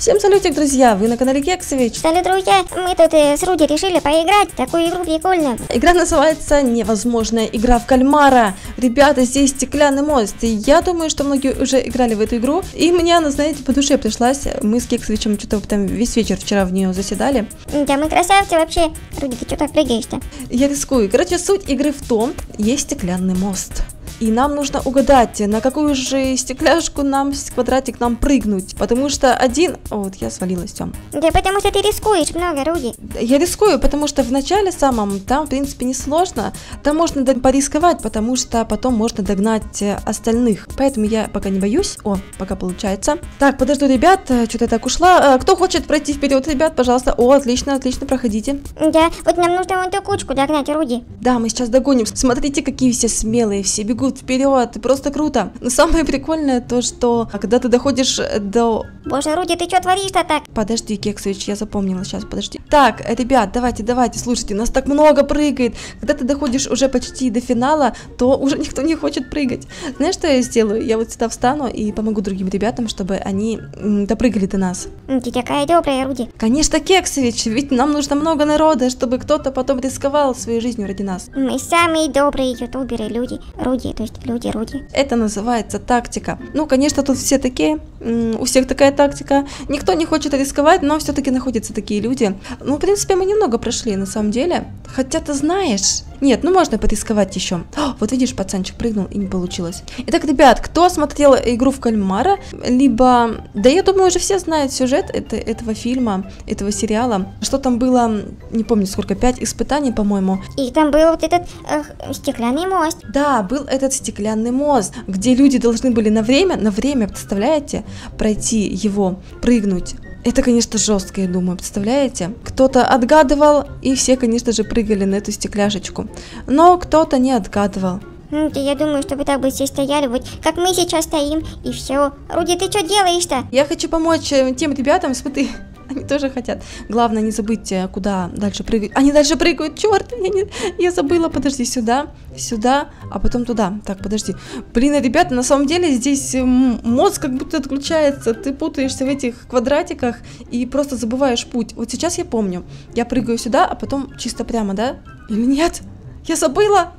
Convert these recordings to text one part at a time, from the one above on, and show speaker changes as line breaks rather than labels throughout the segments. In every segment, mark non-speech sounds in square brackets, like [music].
Всем салютик, друзья! Вы на канале Кексович.
Салют, друзья! Мы тут э, с Руди решили поиграть такую игру прикольную.
Игра называется «Невозможная игра в кальмара». Ребята, здесь стеклянный мост. И я думаю, что многие уже играли в эту игру. И мне она, знаете, по душе пришлась. Мы с Кексовичем что-то там весь вечер вчера в нее заседали.
Да, мы красавцы вообще. Руди, ты что так прыгаешь-то?
Я рискую. Короче, суть игры в том, есть стеклянный мост. И нам нужно угадать, на какую же стекляшку нам, квадратик нам прыгнуть. Потому что один... О, вот я свалилась, все.
Да потому что ты рискуешь много, Руди.
Я рискую, потому что в начале самом там, в принципе, не сложно. Там можно порисковать, потому что потом можно догнать э, остальных. Поэтому я пока не боюсь. О, пока получается. Так, подожду, ребят, э, что-то я так ушла. Э, Кто хочет пройти вперед, ребят, пожалуйста. О, отлично, отлично, проходите.
Да, вот нам нужно вон ту кучку догнать, Руди.
Да, мы сейчас догоним. Смотрите, какие все смелые, все бегут вперед. Просто круто. Но самое прикольное то, что когда ты доходишь до...
Боже, Руди, ты что творишь-то так?
Подожди, Кексович, я запомнила сейчас, подожди. Так, ребят, давайте, давайте, слушайте, нас так много прыгает. Когда ты доходишь уже почти до финала, то уже [laughs] никто не хочет прыгать. Знаешь, что я сделаю? Я вот сюда встану и помогу другим ребятам, чтобы они допрыгали до нас.
Ты такая добрая, Руди.
Конечно, Кексович, ведь нам нужно много народа, чтобы кто-то потом рисковал своей жизнью ради нас.
Мы самые добрые ютуберы, люди. Руди, то есть люди, Руди.
Это называется тактика. Ну, конечно, тут все такие, у всех такая тактика. Никто не хочет рисковать, но все-таки находятся такие люди. Ну, в принципе, мы немного прошли, на самом деле. Хотя ты знаешь... Нет, ну можно порисковать еще. О, вот видишь, пацанчик прыгнул и не получилось. Итак, ребят, кто смотрел игру в кальмара, либо... Да я думаю, уже все знают сюжет это, этого фильма, этого сериала. Что там было, не помню сколько, пять испытаний, по-моему.
И там был вот этот э, стеклянный мост.
Да, был этот стеклянный мост, где люди должны были на время, на время, представляете, пройти его, прыгнуть. Это, конечно, жестко, я думаю, представляете? Кто-то отгадывал, и все, конечно же, прыгали на эту стекляшечку. Но кто-то не отгадывал.
Да я думаю, чтобы так бы все стояли, вот как мы сейчас стоим, и все. Руди, ты что делаешь-то?
Я хочу помочь э, тем ребятам, смотри, они тоже хотят. Главное не забыть, э, куда дальше прыгать. Они дальше прыгают, черт, я, не- я забыла, подожди, сюда, сюда, а потом туда. Так, подожди. Блин, а, ребята, на самом деле здесь м, мозг как будто отключается, ты путаешься в этих квадратиках и просто забываешь путь. Вот сейчас я помню, я прыгаю сюда, а потом чисто прямо, да? Или нет? Я забыла!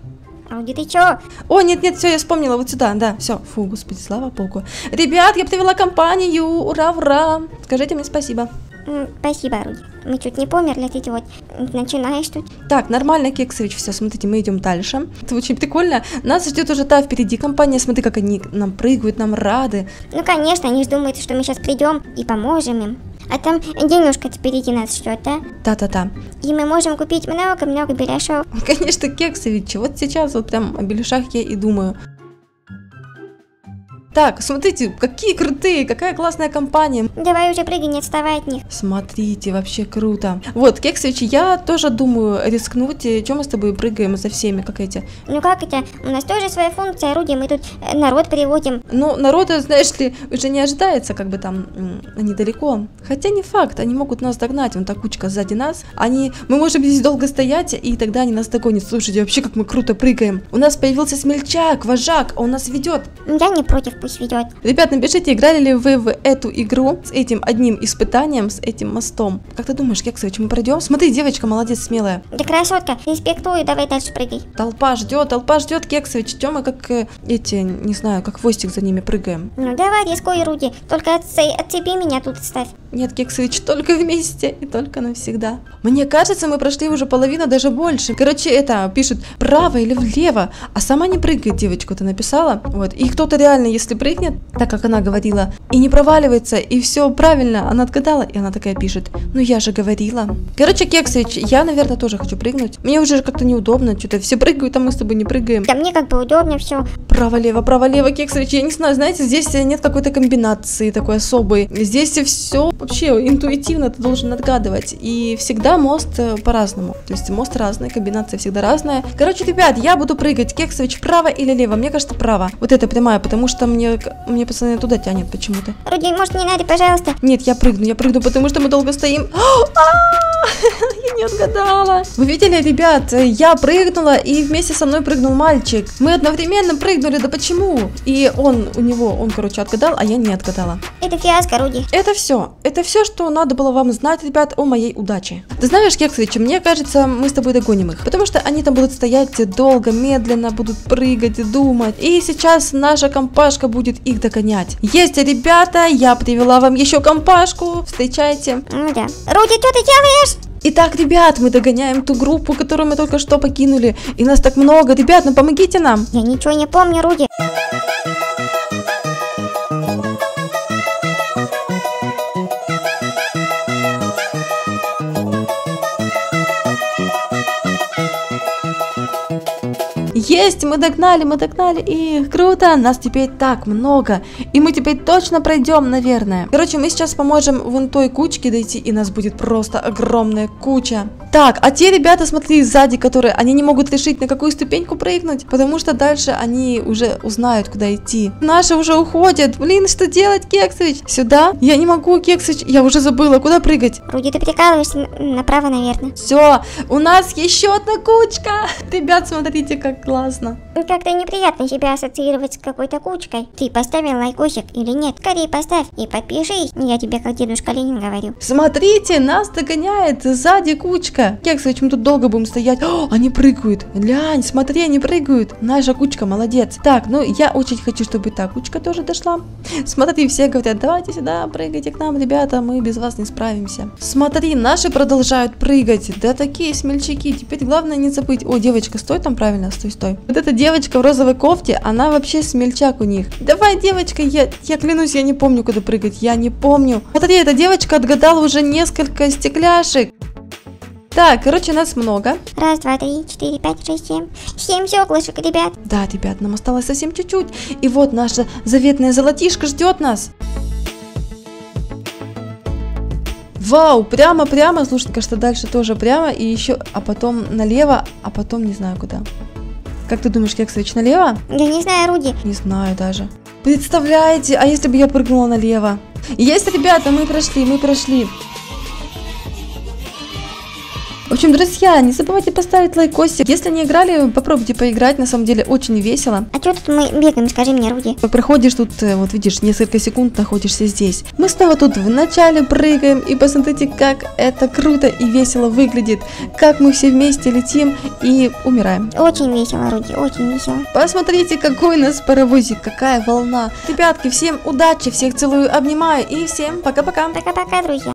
Руди, ты чё?
О, нет, нет, все, я вспомнила, вот сюда, да, все, фу, господи, слава богу. Ребят, я привела компанию, ура, ура, скажите мне спасибо.
Спасибо, Руди. Мы чуть не померли, ты вот начинаешь тут.
Так, нормально, Кексович, все, смотрите, мы идем дальше. Это очень прикольно. Нас ждет уже та впереди компания, смотри, как они нам прыгают, нам рады.
Ну, конечно, они же думают, что мы сейчас придем и поможем им. А там денежка впереди нас ждет, да?
Та-та-та.
И мы можем купить много-много беляшов.
Конечно, Кексович, вот сейчас вот прям о беляшах я и думаю. Так, смотрите, какие крутые, какая классная компания.
Давай уже прыгай, не отставай от них.
Смотрите, вообще круто. Вот, Кексович, я тоже думаю рискнуть. Чем мы с тобой прыгаем за всеми, как эти?
Ну как это? У нас тоже своя функция, Руди, мы тут э, народ приводим.
Ну, народа, [laughs] знаешь ли, уже не ожидается, как бы там м, они далеко. Хотя не факт, они могут нас догнать, вон та кучка сзади нас. Они, мы можем здесь долго стоять, и тогда они нас догонят. Слушайте, вообще как мы круто прыгаем. У нас появился смельчак, вожак, он нас ведет.
Я не против, пусть ведет.
Ребят, напишите, играли ли вы в эту игру с этим одним испытанием, с этим мостом. Как ты думаешь, Кексович, мы пройдем? Смотри, девочка, молодец, смелая.
Да красотка, респектую, давай дальше прыгай.
Толпа ждет, толпа ждет, Кексович. Мы как э, эти, не знаю, как хвостик за ними прыгаем.
Ну давай, рискуй, Руди, только отце- отцепи меня тут ставь.
Нет, Кексович, только вместе и только навсегда. Мне кажется, мы прошли уже половину, даже больше. Короче, это пишут право или влево, а сама не прыгает, девочка, ты написала. Вот. И кто-то реально, если прыгнет, так как она говорила, и не проваливается, и все правильно, она отгадала, и она такая пишет, ну я же говорила. Короче, Кексович, я, наверное, тоже хочу прыгнуть. Мне уже как-то неудобно, что-то все прыгают, а мы с тобой не прыгаем.
Да мне как бы удобно все.
Право-лево, право-лево, Кексович, я не знаю, знаете, здесь нет какой-то комбинации такой особой. Здесь все вообще интуитивно ты должен отгадывать. И всегда мост э, по-разному. То есть мост разный, комбинация всегда разная. Короче, ребят, я буду прыгать. Кексович, право или лево? Мне кажется, право. Вот это прямая, потому что мне, мне пацаны туда тянет почему-то.
Руди, может не надо, пожалуйста?
Нет, я прыгну, я прыгну, потому что мы долго стоим. [gasps] Не отгадала. Вы видели, ребят, я прыгнула, и вместе со мной прыгнул мальчик. Мы одновременно прыгнули, да почему? И он, у него, он, короче, отгадал, а я не отгадала.
Это фиаско, Руди.
Это все. Это все, что надо было вам знать, ребят, о моей удаче. Ты знаешь, Кексович, мне кажется, мы с тобой догоним их. Потому что они там будут стоять долго, медленно, будут прыгать, думать. И сейчас наша компашка будет их догонять. Есть, ребята, я привела вам еще компашку. Встречайте.
Ну да. Руди, что ты делаешь?
Итак, ребят, мы догоняем ту группу, которую мы только что покинули. И нас так много. Ребят, ну помогите нам.
Я ничего не помню, Руди.
Есть, мы догнали, мы догнали их. Круто, нас теперь так много. И мы теперь точно пройдем, наверное. Короче, мы сейчас поможем вон той кучке дойти, и нас будет просто огромная куча. Так, а те ребята, смотри, сзади, которые, они не могут решить, на какую ступеньку прыгнуть, потому что дальше они уже узнают, куда идти. Наши уже уходят. Блин, что делать, Кексович? Сюда? Я не могу, Кексович, я уже забыла, куда прыгать.
Руди, ты прикалываешься направо, наверное.
Все, у нас еще одна кучка. [laughs] Ребят, смотрите, как классно.
Как-то неприятно себя ассоциировать с какой-то кучкой. Ты поставил лайкосик или нет? Скорее поставь и подпишись. Я тебе как дедушка Ленин говорю.
Смотрите, нас догоняет сзади кучка. Кексович, мы тут долго будем стоять. О, они прыгают. Глянь, смотри, они прыгают. Наша кучка, молодец. Так, ну я очень хочу, чтобы та кучка тоже дошла. Смотри, все говорят, давайте сюда, прыгайте к нам, ребята, мы без вас не справимся. Смотри, наши продолжают прыгать. Да такие смельчаки. Теперь главное не забыть. О, девочка, стой там правильно, стой, стой. Вот эта девочка в розовой кофте, она вообще смельчак у них. Давай, девочка, я, я клянусь, я не помню, куда прыгать. Я не помню. Смотри, эта девочка отгадала уже несколько стекляшек. Так, короче, нас много.
Раз, два, три, четыре, пять, шесть, семь. Семь стеклышек, ребят.
Да, ребят, нам осталось совсем чуть-чуть. И вот наша заветная золотишко ждет нас. Вау, прямо-прямо, слушай, кажется, дальше тоже прямо, и еще, а потом налево, а потом не знаю куда. Как ты думаешь, Кексович, налево?
Я не знаю, Руди.
Не знаю даже. Представляете, а если бы я прыгнула налево? Есть, ребята, мы прошли, мы прошли. В общем, друзья, не забывайте поставить лайкосик. Если не играли, попробуйте поиграть, на самом деле очень весело.
А что тут мы бегаем, скажи мне, Руди?
Проходишь тут, э, вот видишь, несколько секунд находишься здесь. Мы снова тут в начале прыгаем, и посмотрите, как это круто и весело выглядит. Как мы все вместе летим и умираем.
Очень весело, Руди, очень весело.
Посмотрите, какой у нас паровозик, какая волна. Ребятки, всем удачи, всех целую, обнимаю и всем пока-пока.
Пока-пока, друзья.